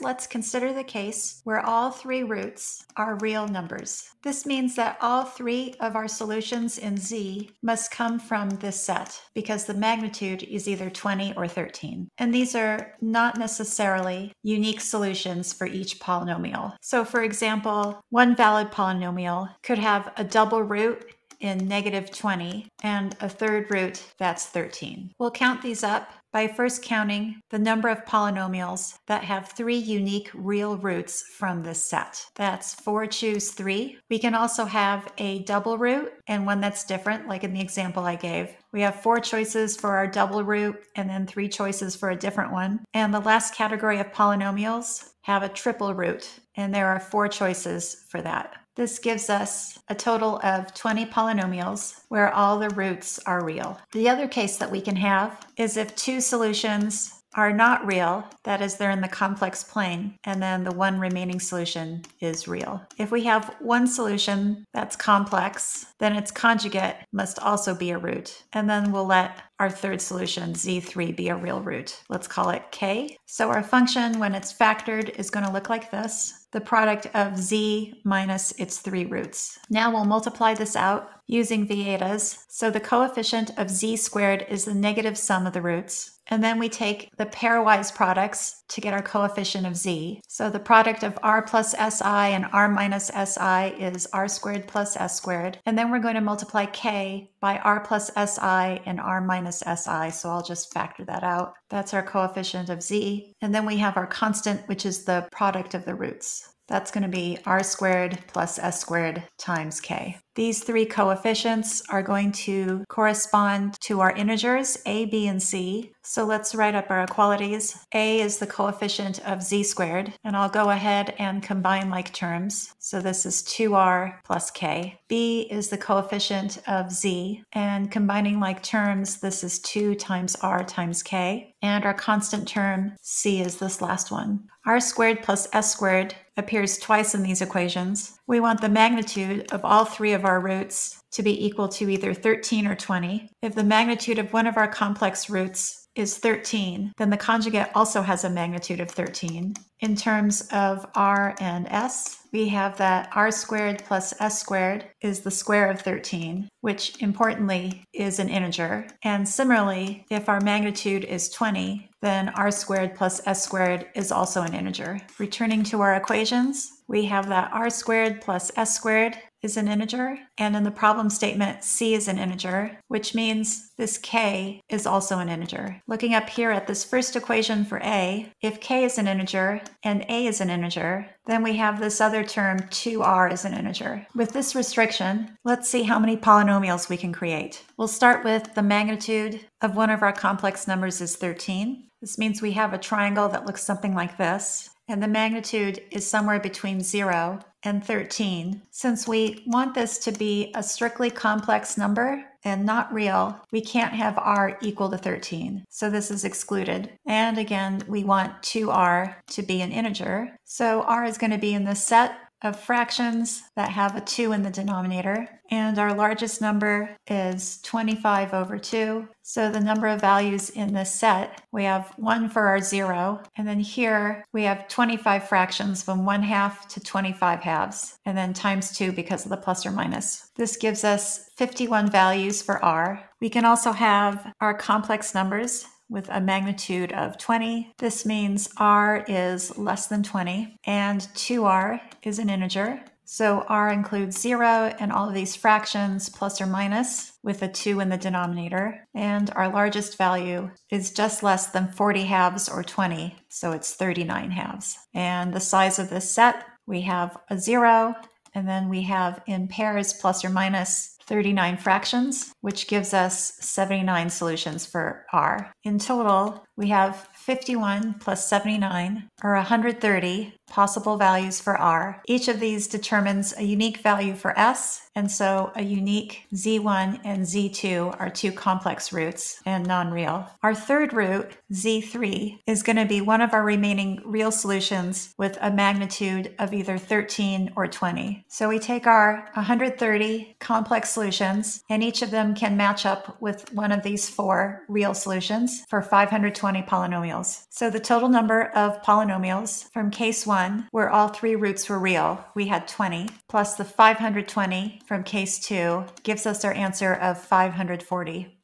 let's consider the case where all three roots are real numbers. This means that all three of our solutions in Z must come from this set because the magnitude is either 20 or 13. And these are not necessarily unique solutions for each polynomial. So for example, one valid polynomial could have a double root in negative 20 and a third root that's 13. We'll count these up by first counting the number of polynomials that have three unique real roots from this set. That's 4 choose 3. We can also have a double root and one that's different, like in the example I gave. We have four choices for our double root and then three choices for a different one. And the last category of polynomials have a triple root, and there are four choices for that. This gives us a total of 20 polynomials where all the roots are real. The other case that we can have is if two solutions are not real, that is, they're in the complex plane, and then the one remaining solution is real. If we have one solution that's complex, then its conjugate must also be a root, and then we'll let our third solution, z3, be a real root. Let's call it k. So our function, when it's factored, is going to look like this the product of z minus its three roots. Now we'll multiply this out using Vieta's. So the coefficient of z squared is the negative sum of the roots. And then we take the pairwise products to get our coefficient of z. So the product of r plus si and r minus si is r squared plus s squared. And then we're going to multiply k by r plus si and r minus si. So I'll just factor that out. That's our coefficient of z. And then we have our constant, which is the product of the roots. That's going to be r squared plus s squared times k. These three coefficients are going to correspond to our integers a, b, and c. So let's write up our equalities. a is the coefficient of z squared, and I'll go ahead and combine like terms. So this is 2r plus k. b is the coefficient of z, and combining like terms, this is 2 times r times k. And our constant term, c, is this last one. r squared plus s squared appears twice in these equations. We want the magnitude of all three of our roots to be equal to either 13 or 20. If the magnitude of one of our complex roots is 13, then the conjugate also has a magnitude of 13. In terms of r and s, we have that r squared plus s squared is the square of 13, which importantly is an integer. And similarly, if our magnitude is 20, then r squared plus s squared is also an integer. Returning to our equations, we have that r squared plus s squared is an integer, and in the problem statement, c is an integer, which means this k is also an integer. Looking up here at this first equation for a, if k is an integer and a is an integer, then we have this other term 2r is an integer. With this restriction, let's see how many polynomials we can create. We'll start with the magnitude of one of our complex numbers is 13. This means we have a triangle that looks something like this and the magnitude is somewhere between 0 and 13. Since we want this to be a strictly complex number and not real, we can't have r equal to 13. So this is excluded. And again, we want 2r to be an integer. So r is going to be in the set of fractions that have a 2 in the denominator. And our largest number is 25 over 2. So the number of values in this set, we have 1 for our 0. And then here we have 25 fractions from 1 half to 25 halves. And then times 2 because of the plus or minus. This gives us 51 values for r. We can also have our complex numbers with a magnitude of 20. This means r is less than 20 and 2r is an integer. So r includes 0 and all of these fractions plus or minus with a 2 in the denominator. And our largest value is just less than 40 halves or 20, so it's 39 halves. And the size of this set, we have a 0, and then we have in pairs plus or minus 39 fractions, which gives us 79 solutions for R. In total, we have 51 plus 79 or 130 possible values for R. Each of these determines a unique value for S, and so a unique Z1 and Z2 are two complex roots and non-real. Our third root, Z3, is going to be one of our remaining real solutions with a magnitude of either 13 or 20. So we take our 130 complex solutions, and each of them can match up with one of these four real solutions for 520 520 polynomials. So the total number of polynomials from case one, where all three roots were real, we had 20, plus the 520 from case two gives us our answer of 540.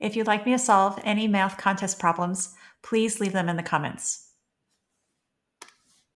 If you'd like me to solve any math contest problems, please leave them in the comments.